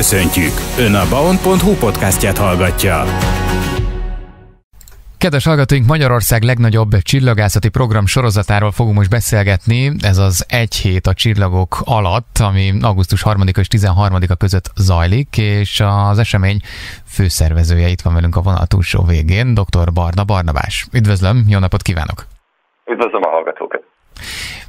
Köszöntjük! Ön a baon.hu podcastját hallgatja. Kedves hallgatóink, Magyarország legnagyobb csillagászati program sorozatáról fogunk most beszélgetni. Ez az egy hét a csillagok alatt, ami augusztus 3 és 13-a között zajlik, és az esemény főszervezője itt van velünk a vonal túlsó végén, dr. Barna Barnabás. Üdvözlöm, jó napot kívánok! Üdvözlöm a hallgatókat!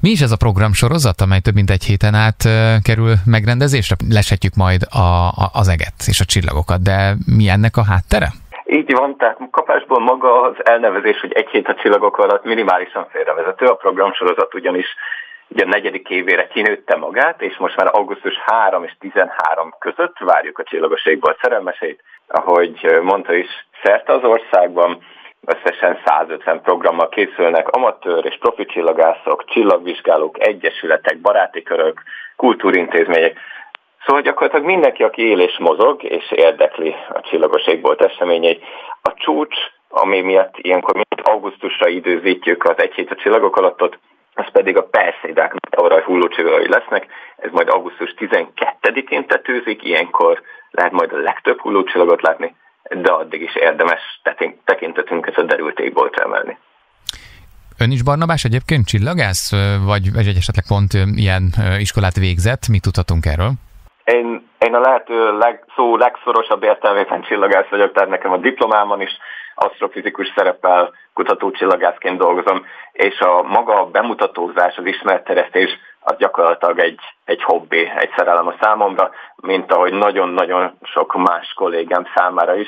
Mi is ez a program sorozat, amely több mint egy héten át kerül megrendezésre? Leshetjük majd a, a, az eget és a csillagokat, de mi ennek a háttere? Így van, tehát kapásból maga az elnevezés, hogy egy hét a csillagok alatt minimálisan félrevezető. A programsorozat ugyanis ugye a negyedik évére kinőtte magát, és most már augusztus 3 és 13 között várjuk a csillagos égbolt szerelmeseit, ahogy mondta is, szerte az országban, összesen 150 programmal készülnek amatőr és profi csillagászok, csillagvizsgálók, egyesületek, baráti körök, kultúrintézmények. Szóval gyakorlatilag mindenki, aki él és mozog, és érdekli a csillagos égbolt eseményeit. A csúcs, ami miatt ilyenkor mint augusztusra időzítjük az egy hét a csillagok alattot, az pedig a Perseidák meteoraj hullócsillagai lesznek. Ez majd augusztus 12-én tetőzik, ilyenkor lehet majd a legtöbb hullócsillagot látni de addig is érdemes tekintetünket a derült égbolt emelni. Ön is Barnabás egyébként csillagász, vagy, vagy esetleg pont ilyen iskolát végzett? Mit tudhatunk erről? Én, én a lehető leg, szó legszorosabb értelmében csillagász vagyok, tehát nekem a diplomámon is asztrofizikus szerepel kutató csillagászként dolgozom, és a maga bemutatózás, az ismeretteresztés az gyakorlatilag egy, egy hobbi, egy szerelem a számomra, mint ahogy nagyon-nagyon sok más kollégám számára is.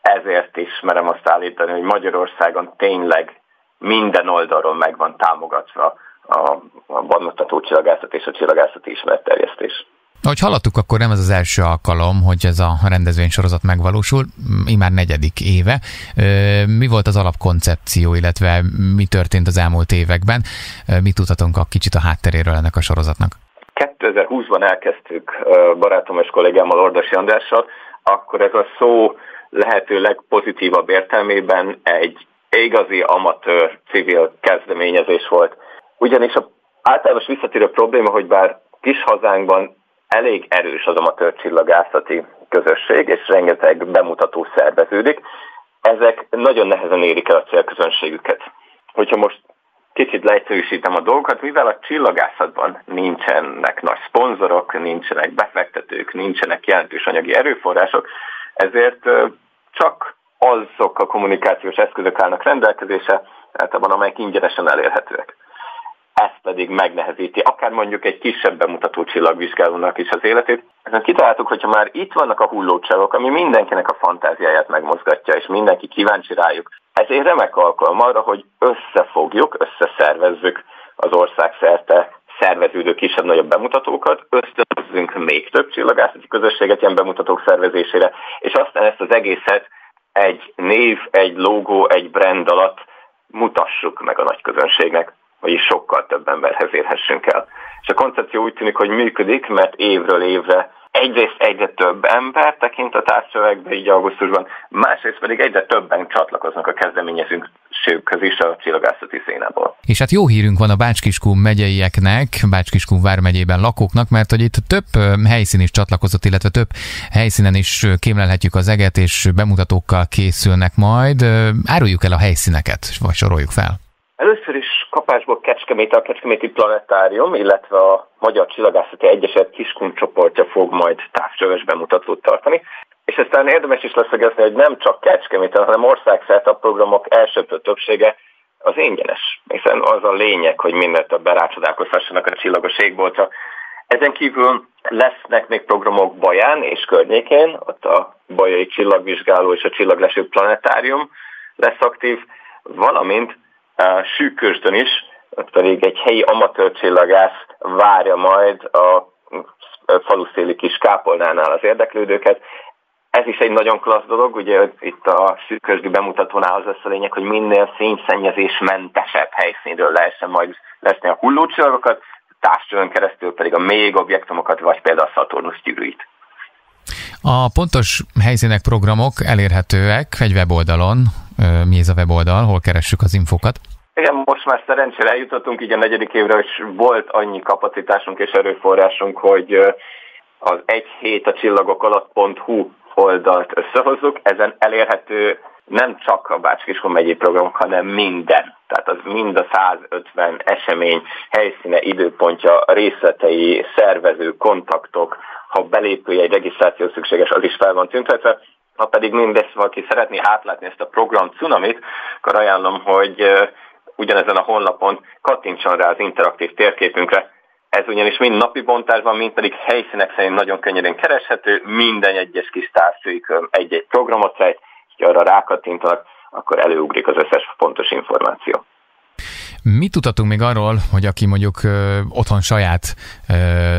Ezért is merem azt állítani, hogy Magyarországon tényleg minden oldalról meg van támogatva a, a badmutató csillagászat és a csillagászati ismeretterjesztés. Ahogy hallottuk, akkor nem ez az első alkalom, hogy ez a rendezvénysorozat megvalósul, már negyedik éve. Mi volt az alapkoncepció, illetve mi történt az elmúlt években? Mit tudhatunk a kicsit a hátteréről ennek a sorozatnak? 2020-ban elkezdtük barátom és kollégámmal Ordasi Andrással, akkor ez a szó lehető legpozitívabb értelmében egy igazi amatőr civil kezdeményezés volt. Ugyanis a általános visszatérő probléma, hogy bár kis hazánkban elég erős az amatőr csillagászati közösség, és rengeteg bemutató szerveződik, ezek nagyon nehezen érik el a célközönségüket. Hogyha most kicsit leegyszerűsítem a dolgokat, mivel a csillagászatban nincsenek nagy szponzorok, nincsenek befektetők, nincsenek jelentős anyagi erőforrások, ezért csak azok a kommunikációs eszközök állnak rendelkezésre, általában amelyek ingyenesen elérhetőek pedig megnehezíti, akár mondjuk egy kisebb bemutató csillagvizsgálónak is az életét. Ezen kitaláltuk, hogyha már itt vannak a hullócsavok, ami mindenkinek a fantáziáját megmozgatja, és mindenki kíváncsi rájuk, ez egy remek alkalom arra, hogy összefogjuk, összeszervezzük az ország szerte szerveződő kisebb-nagyobb bemutatókat, ösztönözzünk még több csillagászati közösséget ilyen bemutatók szervezésére, és aztán ezt az egészet egy név, egy logó, egy brand alatt mutassuk meg a nagy közönségnek vagyis sokkal több emberhez érhessünk el. És a koncepció úgy tűnik, hogy működik, mert évről évre egyrészt egyre több ember tekint a társadalmakba így augusztusban, másrészt pedig egyre többen csatlakoznak a kezdeményezünk sőkhöz is a csillagászati szénából. És hát jó hírünk van a Bácskiskun megyeieknek, Bácskiskun vármegyében lakóknak, mert hogy itt több helyszín is csatlakozott, illetve több helyszínen is kémlelhetjük az eget, és bemutatókkal készülnek majd. Áruljuk el a helyszíneket, vagy soroljuk fel. Először is kapásból Kecskemét a Kecskeméti Planetárium, illetve a Magyar Csillagászati Egyeset Kiskun csoportja fog majd távcsöves bemutatót tartani. És aztán érdemes is leszögezni, hogy nem csak Kecskeméten, hanem országszerte a programok elsőprő többsége az ingyenes, hiszen az a lényeg, hogy minél több rácsodálkozhassanak a csillagos égboltra. Ezen kívül lesznek még programok Baján és környékén, ott a Bajai Csillagvizsgáló és a Csillagleső Planetárium lesz aktív, valamint Szűkösdön is, ott pedig egy helyi amatőr csillagász várja majd a faluszéli kis kápolnánál az érdeklődőket. Ez is egy nagyon klassz dolog, ugye itt a szűkösdi bemutatónál az lesz a lényeg, hogy minél mentesebb helyszínről lehessen majd leszni a hullócsillagokat, távcsövön keresztül pedig a még objektumokat, vagy például a Saturnus gyűrűit. A pontos helyszínek, programok elérhetőek egy weboldalon. Mi ez a weboldal? Hol keressük az infokat? Igen, most már szerencsére eljutottunk így a negyedik évre, és volt annyi kapacitásunk és erőforrásunk, hogy az egy hét a csillagok alatt.hu oldalt összehozzuk, ezen elérhető nem csak a Bács-Kiskun megyei programok, hanem minden. Tehát az mind a 150 esemény helyszíne, időpontja, részletei, szervező, kontaktok, ha belépője egy regisztráció szükséges, az is fel van tüntetve. Ha pedig mindezt valaki szeretné átlátni ezt a program cunamit, akkor ajánlom, hogy ugyanezen a honlapon kattintson rá az interaktív térképünkre, ez ugyanis mind napi bontásban, mind pedig helyszínek szerint nagyon könnyedén kereshető, minden egyes kis távfőikön egy-egy programot rejt, és arra rákattintanak, akkor előugrik az összes pontos információ. Mit tudhatunk még arról, hogy aki mondjuk otthon saját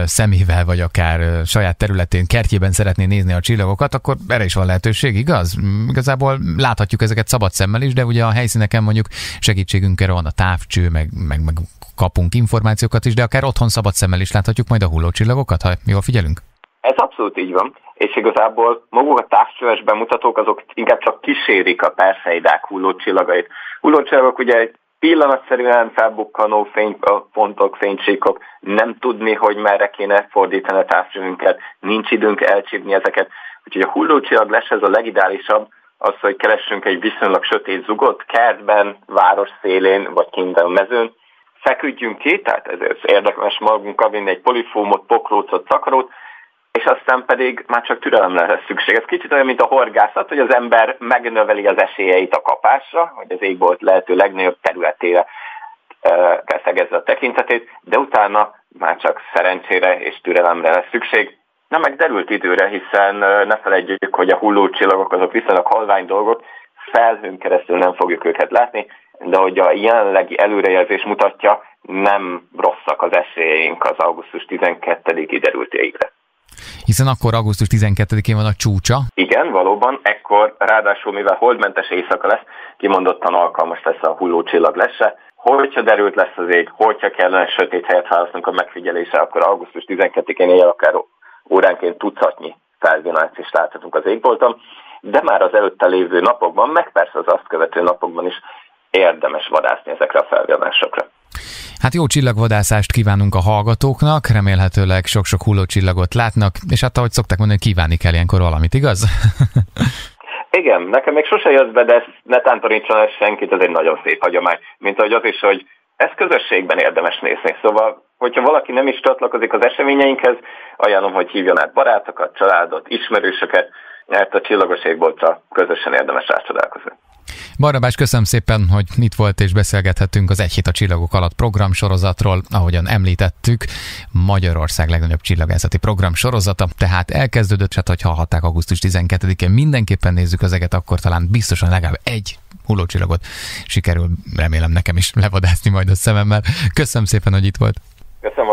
szemével, vagy akár saját területén, kertjében szeretné nézni a csillagokat, akkor erre is van lehetőség, igaz? Igazából láthatjuk ezeket szabad szemmel is, de ugye a helyszíneken mondjuk segítségünkre van a távcső, meg, meg, meg kapunk információkat is, de akár otthon szabad szemmel is láthatjuk majd a hullócsillagokat, ha jól figyelünk? Ez abszolút így van, és igazából maguk a távcsöves bemutatók azok inkább csak kísérik a perszeidák hullócsillagait. Hullócsillagok ugye pillanatszerűen felbukkanó fénypontok, fénycsíkok, nem tudni, hogy merre kéne fordítani a távcsövünket, nincs időnk elcsípni ezeket. Úgyhogy a hullócsillag lesz ez a legidálisabb, az, hogy keressünk egy viszonylag sötét zugot, kertben, város szélén, vagy kint a mezőn, feküdjünk ki, tehát ezért érdemes magunkkal vinni egy polifómot, pokrócot, szakarót, és aztán pedig már csak türelemre lesz szükség. Ez kicsit olyan, mint a horgászat, hogy az ember megnöveli az esélyeit a kapásra, hogy az égbolt lehető legnagyobb területére kell szegezze a tekintetét, de utána már csak szerencsére és türelemre lesz szükség. Na meg időre, hiszen ne felejtjük, hogy a hullócsillagok azok viszonylag halvány dolgok, felhőn keresztül nem fogjuk őket látni, de hogy a jelenlegi előrejelzés mutatja, nem rosszak az esélyeink az augusztus 12-i derült égre. Hiszen akkor augusztus 12-én van a csúcsa. Igen, valóban, ekkor ráadásul, mivel holdmentes éjszaka lesz, kimondottan alkalmas lesz a hullócsillag lesse. Hogyha derült lesz az ég, hogyha kellene sötét helyet választunk a megfigyelésre, akkor augusztus 12-én éjjel akár óránként tucatnyi felvilágítást láthatunk az égbolton, de már az előtte lévő napokban, meg persze az azt követő napokban is érdemes vadászni ezekre a felvillanásokra. Hát jó csillagvadászást kívánunk a hallgatóknak, remélhetőleg sok-sok hullócsillagot látnak, és hát ahogy szokták mondani, kívánni kell ilyenkor valamit, igaz? Igen, nekem még sose jött be, de ezt ne tántorítson senkit, ez egy nagyon szép hagyomány. Mint ahogy az is, hogy ez közösségben érdemes nézni. Szóval, hogyha valaki nem is csatlakozik az eseményeinkhez, ajánlom, hogy hívjon át barátokat, családot, ismerősöket, mert a csillagos égboltra közösen érdemes rácsodálkozni. Barnabás, köszönöm szépen, hogy itt volt és beszélgethettünk az Egy hét a csillagok alatt program sorozatról, ahogyan említettük, Magyarország legnagyobb csillagászati program sorozata, tehát elkezdődött, hát hogy hallhatták augusztus 12-én, mindenképpen nézzük az eget, akkor talán biztosan legalább egy hullócsillagot sikerül, remélem nekem is levadászni majd a szememmel. Köszönöm szépen, hogy itt volt. Köszönöm